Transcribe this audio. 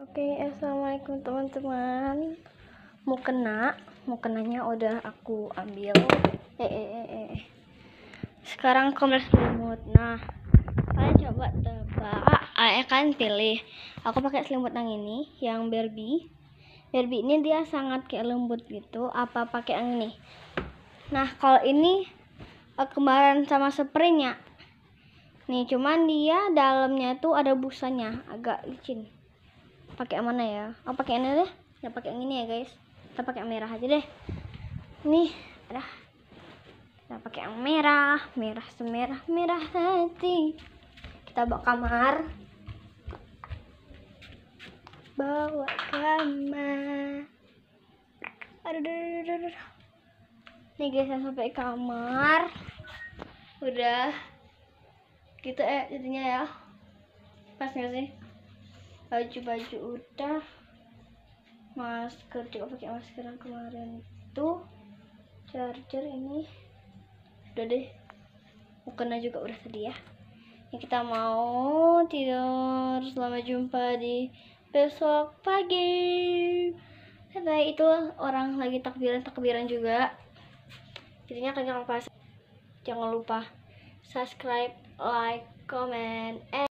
Oke, assalamualaikum teman-teman. Mau kena, mau kenanya udah aku ambil. Eh, eh, eh, eh. Sekarang kamera selimut. Nah, kalian coba tebak. Ah, kan pilih. Aku pakai selimut yang ini, yang Barbie. Barbie ini dia sangat kayak lembut gitu. Apa pakai yang ini? Nah, kalau ini eh, kembaran sama springnya. Nih, cuman dia dalamnya tuh ada busanya, agak licin pakai yang mana ya? Oh pakai ini deh. Ya pakai yang ini ya guys. Kita pakai yang merah aja deh. Nih ada kita pakai yang merah. Merah semerah merah hati kita bawa kamar. Bawa kamar. Aduh. nih guys saya sampai kamar. Udah. Gitu eh jadinya ya. Pas nggak sih baju-baju udah. Masker juga pakai masker yang kemarin itu. Charger ini. Udah deh. Mukena juga udah tadi ya. Ya kita mau tidur. Selamat jumpa di besok pagi. Bye itu orang lagi takbiran takbiran juga. Jadinya kalian jangan lupa subscribe like comment and